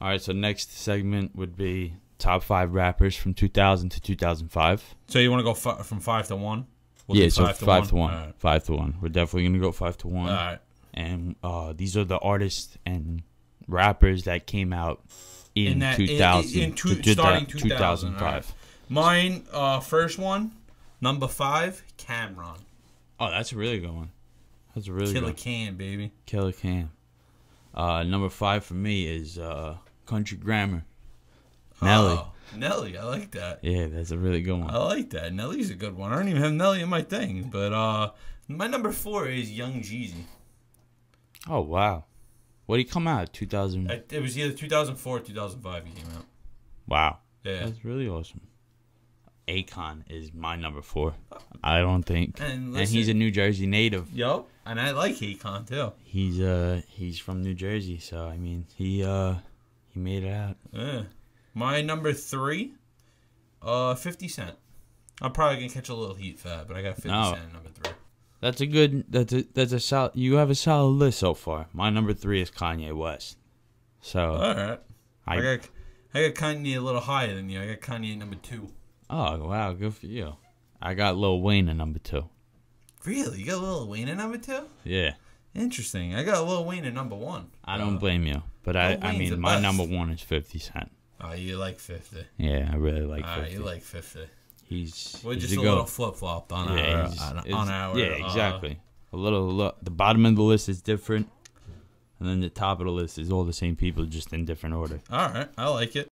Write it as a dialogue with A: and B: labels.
A: All right, so next segment would be top five rappers from 2000 to 2005.
B: So you want to go fi- from five to one?
A: yeah,
B: do
A: so five, to one.
B: All right.
A: Five to one. We're definitely gonna go five to one.
B: All right.
A: And uh, these are the artists and rappers that came out in,
B: In that- in-
A: 2000
B: in two-
A: to, to
B: starting 2000,
A: 2005.
B: Mine, uh, first one, number five, Cam'ron.
A: Oh, that's a really good one. That's a really
B: Killer
A: good.
B: Killer Cam, baby.
A: Killer Cam. Uh, number five for me is uh, Country Grammar. Nelly.
B: Oh, Nelly, I like that.
A: Yeah, that's a really good one.
B: I like that. Nelly's a good one. I don't even have Nelly in my thing, but uh, my number four is Young Jeezy.
A: Oh wow, what did he come out? 2000.
B: It was either 2004 or 2005 he came out.
A: Wow,
B: Yeah.
A: that's really awesome. Akon is my number four. I don't think,
B: And,
A: and he's a New Jersey native.
B: Yo, and I like Akon too.
A: He's uh he's from New Jersey, so I mean he uh he made it out.
B: Yeah. My number three, uh, 50 Cent. I'm probably gonna catch a little heat for that, but I got 50
A: No.
B: Cent number three.
A: That's a good. That's a that's a solid. You have a solid list so far. My number three is Kanye West. So
B: All right. I,
A: I
B: got I got Kanye a little higher than you. I got Kanye number two.
A: oh wow, good for you. I got Lil Wayne at number two.
B: Really? You got Lil Wayne at number two?
A: Yeah,
B: Interesting. I got Lil Wayne at number one.
A: I don't blame you, but I
B: Lil
A: I
B: Wayne's the
A: mean my
B: best.
A: number one is Fifty Cent.
B: Oh, you like 50.
A: Yeah, I really like
B: right,
A: 50.
B: you like 50.
A: he's
B: We're
A: he's
B: just a little
A: goat.
B: flip flopped on
A: Yeah,
B: our on,
A: it's-
B: on our
A: yeah,
B: uh,
A: exactly. a little look. The bottom of the list is different, and then the top of the list is all the same people, just in different order.
B: all right, I like it.